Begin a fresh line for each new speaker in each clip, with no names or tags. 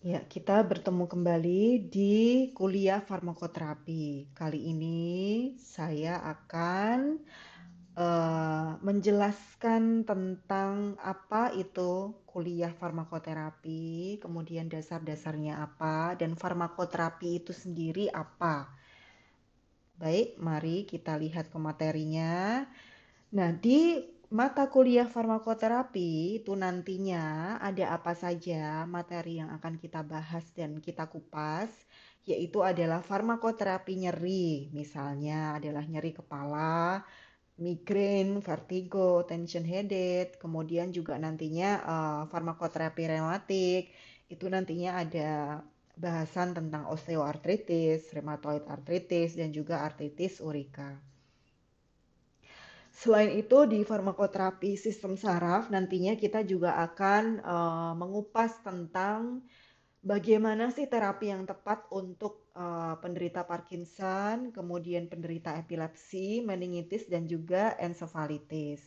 Ya, kita bertemu kembali di kuliah farmakoterapi. Kali ini saya akan eh, menjelaskan tentang apa itu kuliah farmakoterapi, kemudian dasar-dasarnya apa, dan farmakoterapi itu sendiri apa. Baik, mari kita lihat ke materinya. Nah, di mata kuliah farmakoterapi itu nantinya ada apa saja materi yang akan kita bahas dan kita kupas, yaitu adalah farmakoterapi nyeri, misalnya adalah nyeri kepala, migrain, vertigo, tension headache, kemudian juga nantinya uh, farmakoterapi rematik, itu nantinya ada bahasan tentang osteoartritis, rheumatoid arthritis, dan juga artritis urika. Selain itu di farmakoterapi sistem saraf nantinya kita juga akan uh, mengupas tentang bagaimana sih terapi yang tepat untuk uh, penderita Parkinson, kemudian penderita epilepsi, meningitis dan juga ensefalitis.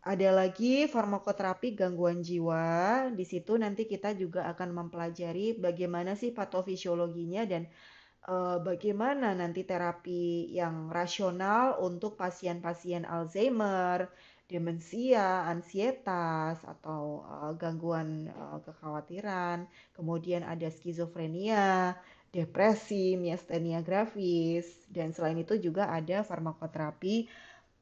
Ada lagi farmakoterapi gangguan jiwa. Di situ nanti kita juga akan mempelajari bagaimana sih patofisiologinya dan bagaimana nanti terapi yang rasional untuk pasien-pasien Alzheimer, demensia, ansietas, atau uh, gangguan uh, kekhawatiran. Kemudian ada skizofrenia, depresi, miastenia gravis, dan selain itu juga ada farmakoterapi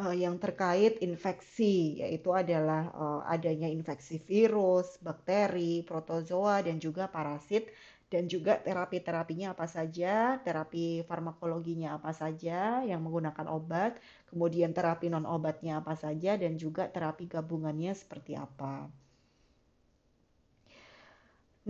uh, yang terkait infeksi, yaitu adalah uh, adanya infeksi virus, bakteri, protozoa, dan juga parasit dan juga terapi-terapinya apa saja, terapi farmakologinya apa saja yang menggunakan obat, kemudian terapi non obatnya apa saja dan juga terapi gabungannya seperti apa.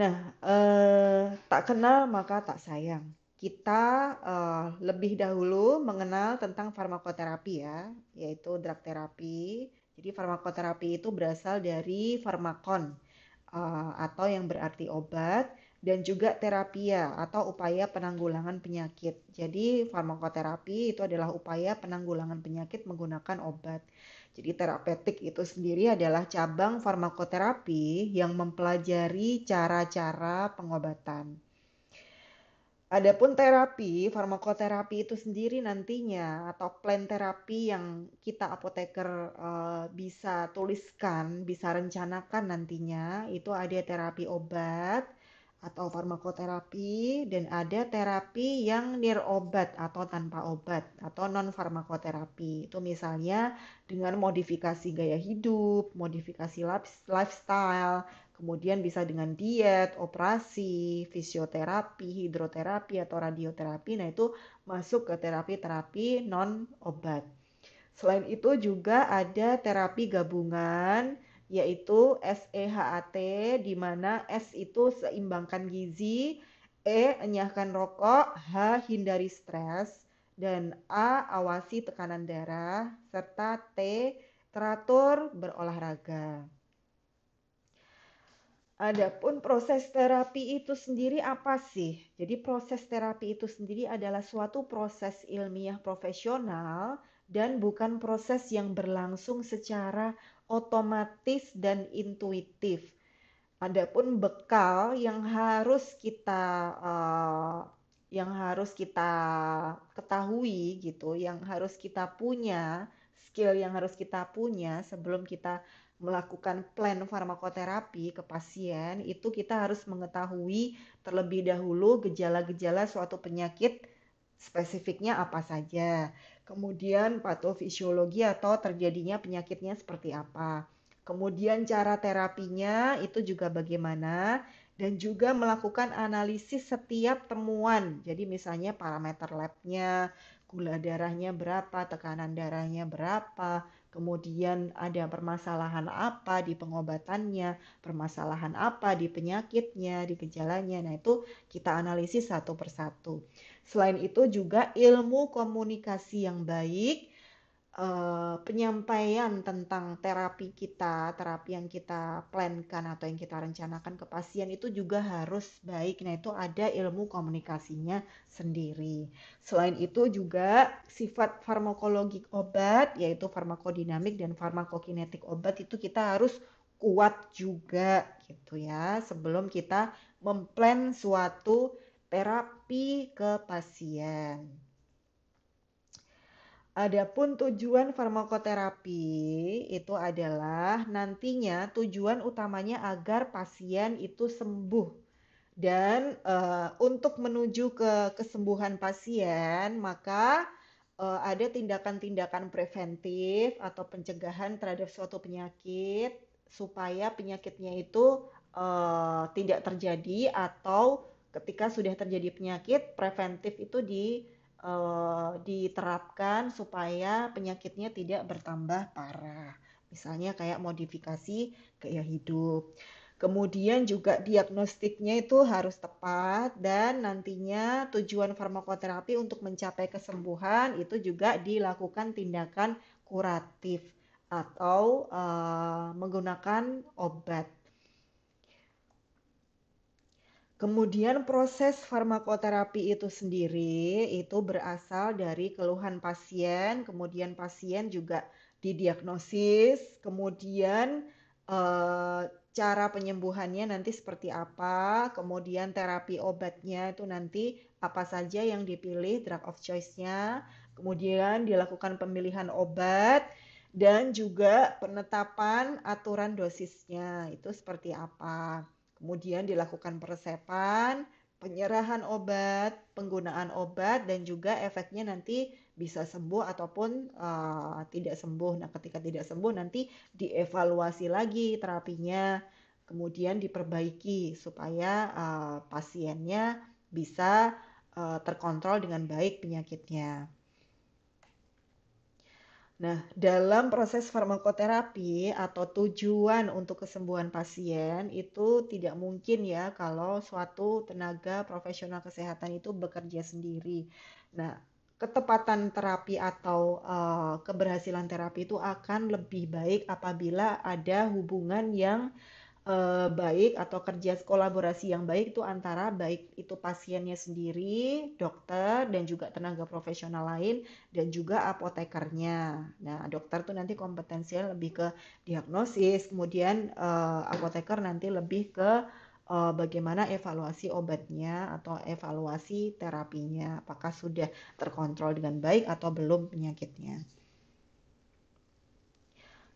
Nah, eh, tak kenal maka tak sayang. Kita eh, lebih dahulu mengenal tentang farmakoterapi ya, yaitu drug terapi. Jadi farmakoterapi itu berasal dari farmakon uh, atau yang berarti obat dan juga terapia atau upaya penanggulangan penyakit. Jadi farmakoterapi itu adalah upaya penanggulangan penyakit menggunakan obat. Jadi terapeutik itu sendiri adalah cabang farmakoterapi yang mempelajari cara-cara pengobatan. Adapun terapi, farmakoterapi itu sendiri nantinya atau plan terapi yang kita apoteker uh, bisa tuliskan, bisa rencanakan nantinya itu ada terapi obat, atau farmakoterapi dan ada terapi yang nir obat atau tanpa obat atau non farmakoterapi. Itu misalnya dengan modifikasi gaya hidup, modifikasi lifestyle, kemudian bisa dengan diet, operasi, fisioterapi, hidroterapi atau radioterapi. Nah, itu masuk ke terapi-terapi non obat. Selain itu juga ada terapi gabungan yaitu SEHAT di mana S itu seimbangkan gizi, E enyahkan rokok, H hindari stres, dan A awasi tekanan darah, serta T teratur berolahraga. Adapun proses terapi itu sendiri apa sih? Jadi proses terapi itu sendiri adalah suatu proses ilmiah profesional dan bukan proses yang berlangsung secara otomatis dan intuitif. Adapun bekal yang harus kita uh, yang harus kita ketahui gitu, yang harus kita punya, skill yang harus kita punya sebelum kita melakukan plan farmakoterapi ke pasien, itu kita harus mengetahui terlebih dahulu gejala-gejala suatu penyakit spesifiknya apa saja. Kemudian patofisiologi atau terjadinya penyakitnya seperti apa. Kemudian cara terapinya itu juga bagaimana dan juga melakukan analisis setiap temuan. Jadi misalnya parameter labnya, gula darahnya berapa, tekanan darahnya berapa, kemudian ada permasalahan apa di pengobatannya, permasalahan apa di penyakitnya, di gejalanya. Nah, itu kita analisis satu persatu. Selain itu juga ilmu komunikasi yang baik, uh, penyampaian tentang terapi kita, terapi yang kita plankan atau yang kita rencanakan ke pasien itu juga harus baik. Nah, itu ada ilmu komunikasinya sendiri. Selain itu juga sifat farmakologi obat yaitu farmakodinamik dan farmakokinetik obat itu kita harus kuat juga gitu ya sebelum kita memplan suatu terapi ke pasien. Adapun tujuan farmakoterapi itu adalah nantinya tujuan utamanya agar pasien itu sembuh. Dan uh, untuk menuju ke kesembuhan pasien, maka uh, ada tindakan-tindakan preventif atau pencegahan terhadap suatu penyakit supaya penyakitnya itu uh, tidak terjadi atau ketika sudah terjadi penyakit preventif itu di uh, diterapkan supaya penyakitnya tidak bertambah parah. Misalnya kayak modifikasi gaya hidup. Kemudian juga diagnostiknya itu harus tepat dan nantinya tujuan farmakoterapi untuk mencapai kesembuhan itu juga dilakukan tindakan kuratif atau uh, menggunakan obat. Kemudian proses farmakoterapi itu sendiri itu berasal dari keluhan pasien, kemudian pasien juga didiagnosis, kemudian eh, cara penyembuhannya nanti seperti apa, kemudian terapi obatnya itu nanti apa saja yang dipilih drug of choice-nya, kemudian dilakukan pemilihan obat dan juga penetapan aturan dosisnya itu seperti apa. Kemudian dilakukan peresepan, penyerahan obat, penggunaan obat, dan juga efeknya nanti bisa sembuh ataupun uh, tidak sembuh. Nah, ketika tidak sembuh nanti dievaluasi lagi terapinya, kemudian diperbaiki supaya uh, pasiennya bisa uh, terkontrol dengan baik penyakitnya. Nah, dalam proses farmakoterapi atau tujuan untuk kesembuhan pasien itu tidak mungkin ya kalau suatu tenaga profesional kesehatan itu bekerja sendiri. Nah, ketepatan terapi atau uh, keberhasilan terapi itu akan lebih baik apabila ada hubungan yang baik atau kerja kolaborasi yang baik itu antara baik itu pasiennya sendiri, dokter dan juga tenaga profesional lain dan juga apotekernya. Nah, dokter tuh nanti kompetensinya lebih ke diagnosis, kemudian uh, apoteker nanti lebih ke uh, bagaimana evaluasi obatnya atau evaluasi terapinya, apakah sudah terkontrol dengan baik atau belum penyakitnya.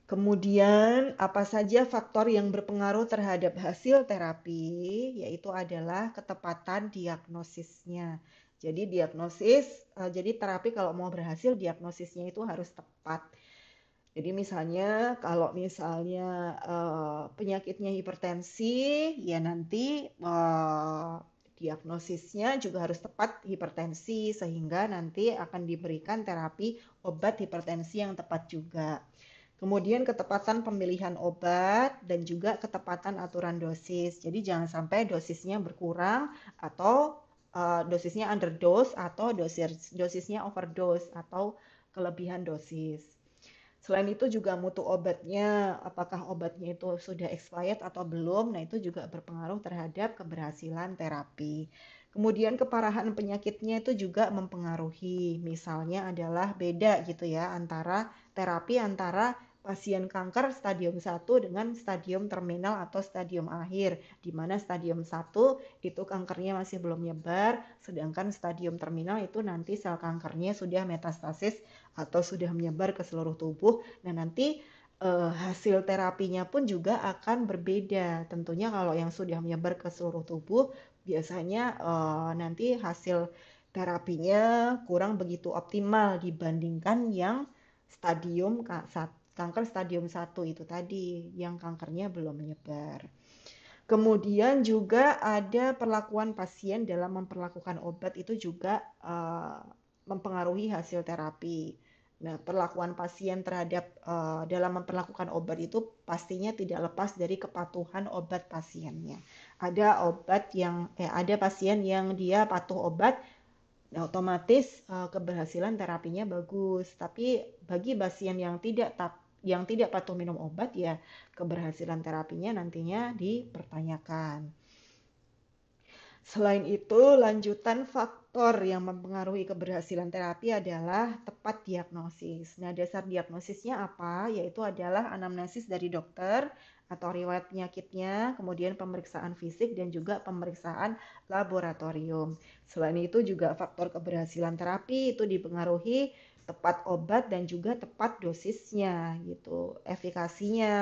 Kemudian, apa saja faktor yang berpengaruh terhadap hasil terapi, yaitu adalah ketepatan diagnosisnya. Jadi diagnosis, uh, jadi terapi kalau mau berhasil diagnosisnya itu harus tepat. Jadi misalnya kalau misalnya uh, penyakitnya hipertensi, ya nanti uh, diagnosisnya juga harus tepat hipertensi sehingga nanti akan diberikan terapi obat hipertensi yang tepat juga. Kemudian ketepatan pemilihan obat dan juga ketepatan aturan dosis. Jadi jangan sampai dosisnya berkurang atau uh, dosisnya underdose atau dosis dosisnya overdose atau kelebihan dosis. Selain itu juga mutu obatnya, apakah obatnya itu sudah expired atau belum, nah itu juga berpengaruh terhadap keberhasilan terapi. Kemudian keparahan penyakitnya itu juga mempengaruhi. Misalnya adalah beda gitu ya antara terapi antara pasien kanker stadium 1 dengan stadium terminal atau stadium akhir, di mana stadium 1 itu kankernya masih belum nyebar, sedangkan stadium terminal itu nanti sel kankernya sudah metastasis atau sudah menyebar ke seluruh tubuh. Nah, nanti eh, hasil terapinya pun juga akan berbeda. Tentunya kalau yang sudah menyebar ke seluruh tubuh, biasanya eh, nanti hasil terapinya kurang begitu optimal dibandingkan yang stadium 1 kanker stadium 1 itu tadi yang kankernya belum menyebar. Kemudian juga ada perlakuan pasien dalam memperlakukan obat itu juga uh, mempengaruhi hasil terapi. Nah, perlakuan pasien terhadap uh, dalam memperlakukan obat itu pastinya tidak lepas dari kepatuhan obat pasiennya. Ada obat yang eh ada pasien yang dia patuh obat Nah, otomatis uh, keberhasilan terapinya bagus. Tapi bagi pasien yang tidak yang tidak patuh minum obat ya keberhasilan terapinya nantinya dipertanyakan. Selain itu, lanjutan faktor yang mempengaruhi keberhasilan terapi adalah tepat diagnosis. Nah, dasar diagnosisnya apa? Yaitu adalah anamnesis dari dokter, atau riwayat penyakitnya, kemudian pemeriksaan fisik dan juga pemeriksaan laboratorium. Selain itu juga faktor keberhasilan terapi itu dipengaruhi tepat obat dan juga tepat dosisnya gitu. Efikasinya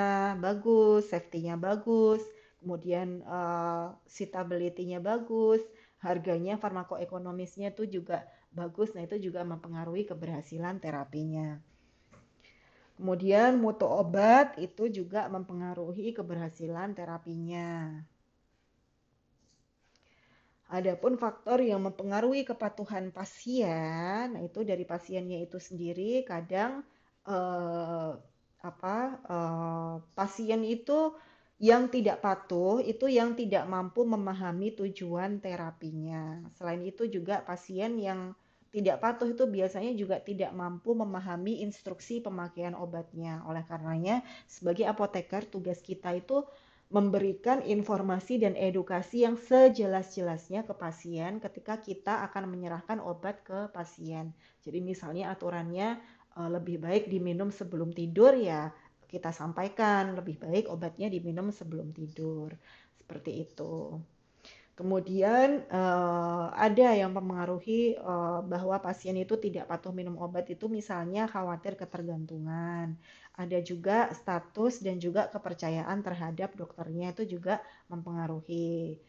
bagus, safety-nya bagus, kemudian uh, suitability-nya bagus, harganya farmakoekonomisnya itu juga bagus. Nah, itu juga mempengaruhi keberhasilan terapinya. Kemudian mutu obat itu juga mempengaruhi keberhasilan terapinya. Adapun faktor yang mempengaruhi kepatuhan pasien, nah itu dari pasiennya itu sendiri kadang eh, apa eh, pasien itu yang tidak patuh itu yang tidak mampu memahami tujuan terapinya. Selain itu juga pasien yang tidak patuh itu biasanya juga tidak mampu memahami instruksi pemakaian obatnya. Oleh karenanya, sebagai apoteker, tugas kita itu memberikan informasi dan edukasi yang sejelas-jelasnya ke pasien ketika kita akan menyerahkan obat ke pasien. Jadi misalnya aturannya eh, lebih baik diminum sebelum tidur ya kita sampaikan lebih baik obatnya diminum sebelum tidur. Seperti itu. Kemudian uh, ada yang mempengaruhi uh, bahwa pasien itu tidak patuh minum obat itu misalnya khawatir ketergantungan. Ada juga status dan juga kepercayaan terhadap dokternya itu juga mempengaruhi.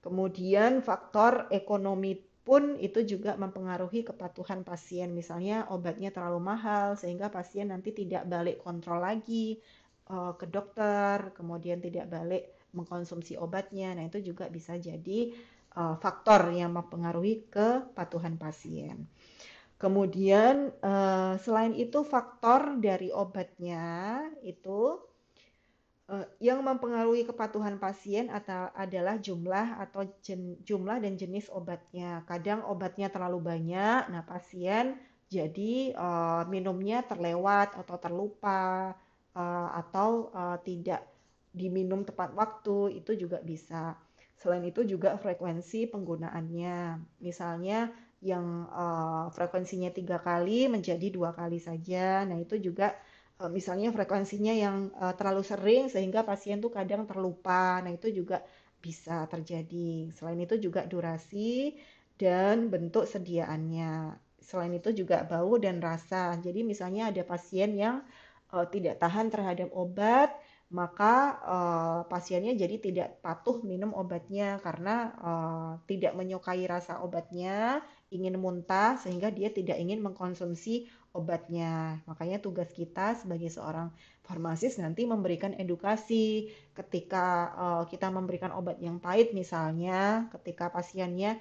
Kemudian faktor ekonomi pun itu juga mempengaruhi kepatuhan pasien. Misalnya obatnya terlalu mahal sehingga pasien nanti tidak balik kontrol lagi uh, ke dokter, kemudian tidak balik mengkonsumsi obatnya. Nah, itu juga bisa jadi uh, faktor yang mempengaruhi kepatuhan pasien. Kemudian uh, selain itu faktor dari obatnya itu uh, yang mempengaruhi kepatuhan pasien atau adalah jumlah atau jen, jumlah dan jenis obatnya. Kadang obatnya terlalu banyak, nah pasien jadi uh, minumnya terlewat atau terlupa atau tidak diminum tepat waktu itu juga bisa. Selain itu juga frekuensi penggunaannya. Misalnya yang uh, frekuensinya tiga kali menjadi dua kali saja. Nah itu juga uh, misalnya frekuensinya yang uh, terlalu sering sehingga pasien tuh kadang terlupa. Nah itu juga bisa terjadi. Selain itu juga durasi dan bentuk sediaannya. Selain itu juga bau dan rasa. Jadi misalnya ada pasien yang uh, tidak tahan terhadap obat maka uh, pasiennya jadi tidak patuh minum obatnya karena uh, tidak menyukai rasa obatnya, ingin muntah sehingga dia tidak ingin mengkonsumsi obatnya. Makanya tugas kita sebagai seorang farmasis nanti memberikan edukasi ketika uh, kita memberikan obat yang pahit misalnya, ketika pasiennya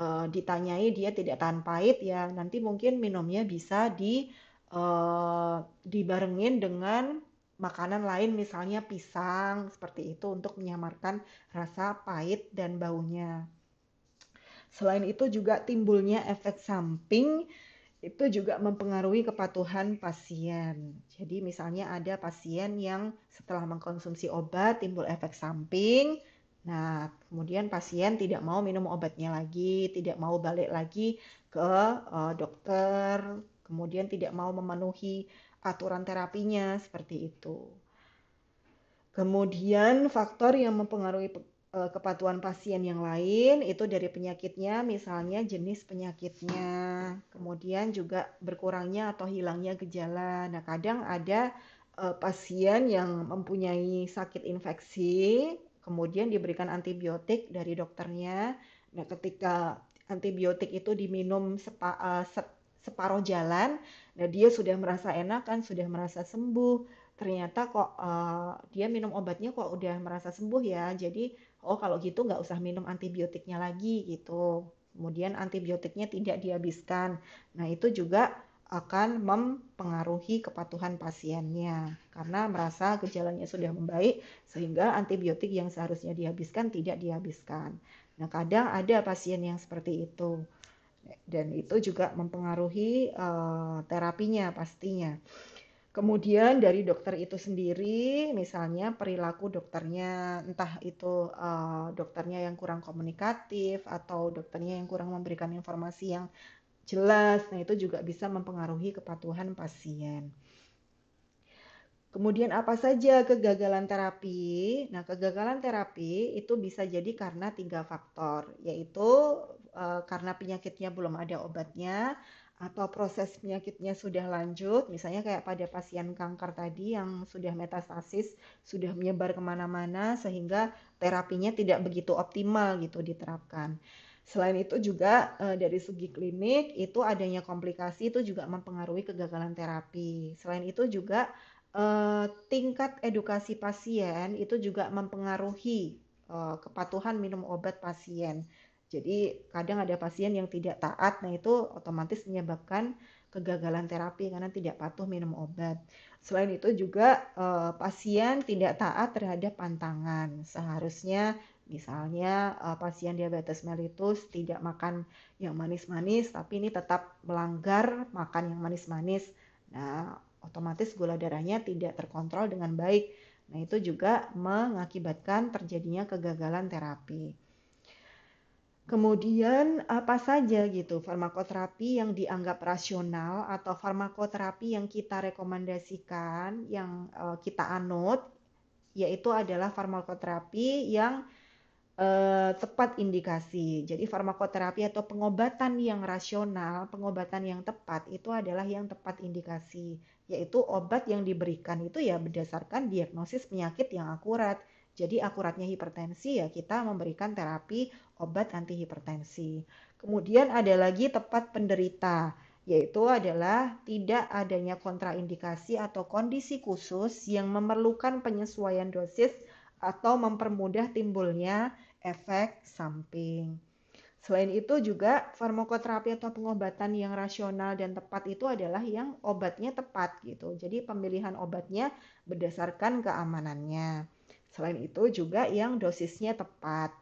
uh, ditanyai dia tidak tahan pahit ya nanti mungkin minumnya bisa di uh, dibarengin dengan makanan lain misalnya pisang seperti itu untuk menyamarkan rasa pahit dan baunya. Selain itu juga timbulnya efek samping itu juga mempengaruhi kepatuhan pasien. Jadi misalnya ada pasien yang setelah mengkonsumsi obat timbul efek samping. Nah, kemudian pasien tidak mau minum obatnya lagi, tidak mau balik lagi ke uh, dokter, kemudian tidak mau memenuhi aturan terapinya seperti itu. Kemudian faktor yang mempengaruhi kepatuhan pasien yang lain itu dari penyakitnya, misalnya jenis penyakitnya, kemudian juga berkurangnya atau hilangnya gejala. Nah, kadang ada uh, pasien yang mempunyai sakit infeksi, kemudian diberikan antibiotik dari dokternya. Nah, ketika antibiotik itu diminum sepa, uh, separuh jalan, nah dia sudah merasa enak kan, sudah merasa sembuh. Ternyata kok uh, dia minum obatnya kok udah merasa sembuh ya. Jadi oh kalau gitu nggak usah minum antibiotiknya lagi gitu. Kemudian antibiotiknya tidak dihabiskan. Nah itu juga akan mempengaruhi kepatuhan pasiennya karena merasa gejalanya sudah membaik sehingga antibiotik yang seharusnya dihabiskan tidak dihabiskan. Nah, kadang ada pasien yang seperti itu dan itu juga mempengaruhi uh, terapinya pastinya. Kemudian dari dokter itu sendiri, misalnya perilaku dokternya, entah itu uh, dokternya yang kurang komunikatif atau dokternya yang kurang memberikan informasi yang jelas, nah itu juga bisa mempengaruhi kepatuhan pasien. Kemudian apa saja kegagalan terapi? Nah, kegagalan terapi itu bisa jadi karena tiga faktor, yaitu eh, karena penyakitnya belum ada obatnya, atau proses penyakitnya sudah lanjut, misalnya kayak pada pasien kanker tadi yang sudah metastasis, sudah menyebar ke mana-mana, sehingga terapinya tidak begitu optimal gitu diterapkan. Selain itu juga e, dari segi klinik itu adanya komplikasi itu juga mempengaruhi kegagalan terapi. Selain itu juga e, tingkat edukasi pasien itu juga mempengaruhi e, kepatuhan minum obat pasien. Jadi kadang ada pasien yang tidak taat, nah itu otomatis menyebabkan kegagalan terapi karena tidak patuh minum obat. Selain itu juga e, pasien tidak taat terhadap pantangan. Seharusnya Misalnya uh, pasien diabetes mellitus tidak makan yang manis-manis, tapi ini tetap melanggar makan yang manis-manis. Nah, otomatis gula darahnya tidak terkontrol dengan baik. Nah, itu juga mengakibatkan terjadinya kegagalan terapi. Kemudian apa saja gitu farmakoterapi yang dianggap rasional atau farmakoterapi yang kita rekomendasikan, yang uh, kita anut, yaitu adalah farmakoterapi yang uh, tepat indikasi. Jadi farmakoterapi atau pengobatan yang rasional, pengobatan yang tepat itu adalah yang tepat indikasi, yaitu obat yang diberikan itu ya berdasarkan diagnosis penyakit yang akurat. Jadi akuratnya hipertensi ya kita memberikan terapi obat anti hipertensi. Kemudian ada lagi tepat penderita, yaitu adalah tidak adanya kontraindikasi atau kondisi khusus yang memerlukan penyesuaian dosis atau mempermudah timbulnya efek samping. Selain itu juga farmakoterapi atau pengobatan yang rasional dan tepat itu adalah yang obatnya tepat gitu. Jadi pemilihan obatnya berdasarkan keamanannya. Selain itu juga yang dosisnya tepat,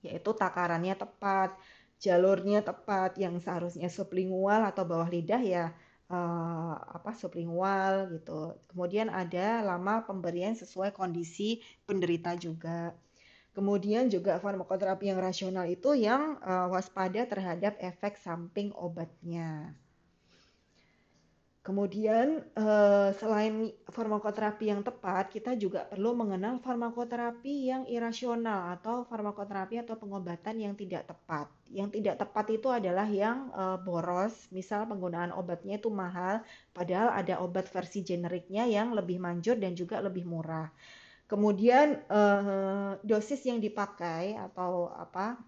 yaitu takarannya tepat, jalurnya tepat, yang seharusnya sublingual atau bawah lidah ya uh, apa sublingual gitu. Kemudian ada lama pemberian sesuai kondisi penderita juga. Kemudian juga farmakoterapi yang rasional itu yang uh, waspada terhadap efek samping obatnya. Kemudian eh, selain farmakoterapi yang tepat, kita juga perlu mengenal farmakoterapi yang irasional atau farmakoterapi atau pengobatan yang tidak tepat. Yang tidak tepat itu adalah yang eh, boros, misal penggunaan obatnya itu mahal, padahal ada obat versi generiknya yang lebih manjur dan juga lebih murah. Kemudian eh, dosis yang dipakai atau apa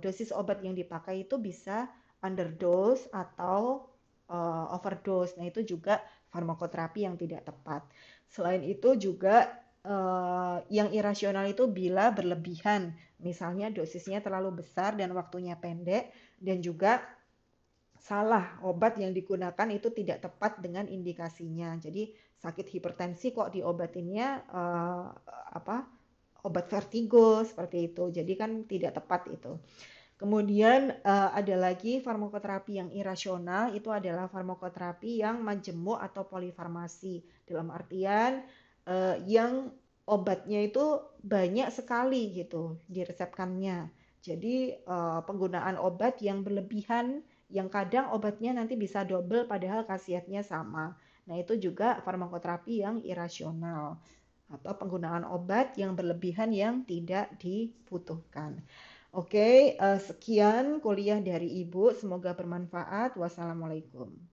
dosis obat yang dipakai itu bisa underdose atau uh, overdose. Nah, itu juga farmakoterapi yang tidak tepat. Selain itu juga uh, yang irasional itu bila berlebihan, misalnya dosisnya terlalu besar dan waktunya pendek dan juga salah obat yang digunakan itu tidak tepat dengan indikasinya. Jadi sakit hipertensi kok diobatinnya uh, apa obat vertigo seperti itu. Jadi kan tidak tepat itu. Kemudian uh, ada lagi farmakoterapi yang irasional, itu adalah farmakoterapi yang majemuk atau polifarmasi. Dalam artian uh, yang obatnya itu banyak sekali gitu diresepkannya. Jadi uh, penggunaan obat yang berlebihan, yang kadang obatnya nanti bisa double padahal khasiatnya sama. Nah itu juga farmakoterapi yang irasional atau penggunaan obat yang berlebihan yang tidak dibutuhkan. Oke, uh, sekian kuliah dari Ibu. Semoga bermanfaat. Wassalamualaikum.